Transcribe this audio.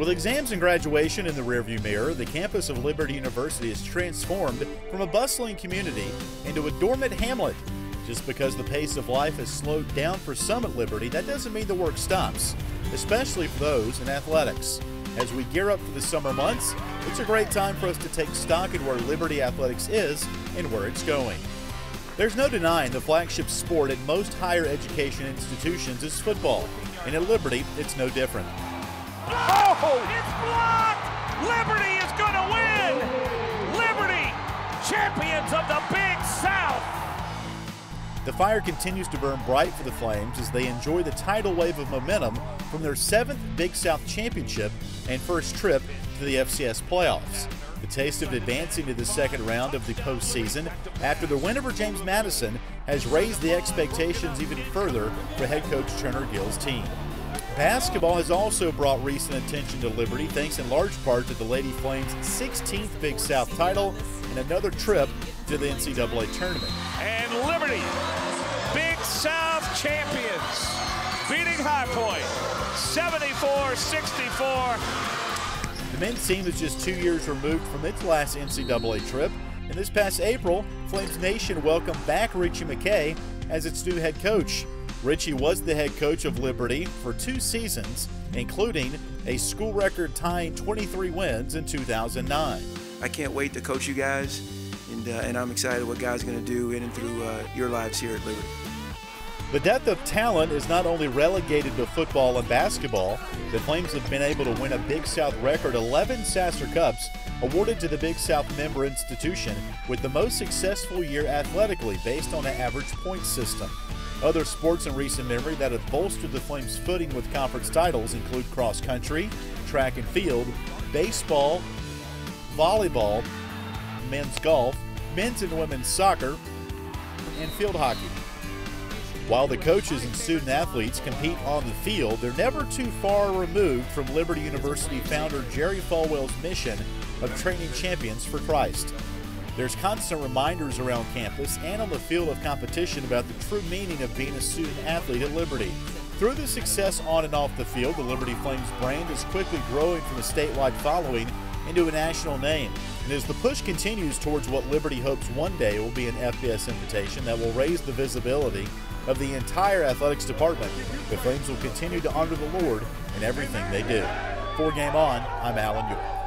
With exams and graduation in the rearview mirror, the campus of Liberty University is transformed from a bustling community into a dormant hamlet. Just because the pace of life has slowed down for some at Liberty, that doesn't mean the work stops, especially for those in athletics. As we gear up for the summer months, it's a great time for us to take stock in where Liberty Athletics is and where it's going. There's no denying the flagship sport at most higher education institutions is football, and at Liberty, it's no different. It's blocked! Liberty is going to win! Liberty, champions of the Big South! The fire continues to burn bright for the Flames as they enjoy the tidal wave of momentum from their seventh Big South championship and first trip to the FCS playoffs. The taste of advancing to the second round of the postseason after the win over James Madison has raised the expectations even further for head coach Turner Gill's team. Basketball has also brought recent attention to Liberty thanks in large part to the Lady Flames' 16th Big South title and another trip to the NCAA tournament. And Liberty, Big South champions, beating High Point 74 64. The men's team is just two years removed from its last NCAA trip, and this past April, Flames Nation welcomed back Ritchie McKay as its new head coach. Ritchie was the head coach of Liberty for two seasons, including a school record tying 23 wins in 2009. I can't wait to coach you guys, and, uh, and I'm excited what God's going to do in and through uh, your lives here at Liberty. The depth of talent is not only relegated to football and basketball, the Flames have been able to win a Big South record 11 Sasser Cups awarded to the Big South member institution with the most successful year athletically based on an average point system. Other sports in recent memory that have bolstered the Flames' footing with conference titles include cross country, track and field, baseball, volleyball, men's golf, men's and women's soccer, and field hockey. While the coaches and student athletes compete on the field, they're never too far removed from Liberty University founder Jerry Falwell's mission of training champions for Christ. There's constant reminders around campus and on the field of competition about the true meaning of being a student athlete at Liberty. Through the success on and off the field, the Liberty Flames brand is quickly growing from a statewide following into a national name. And as the push continues towards what Liberty hopes one day will be an FBS invitation that will raise the visibility of the entire athletics department, the Flames will continue to honor the Lord in everything they do. For Game On, I'm Alan York.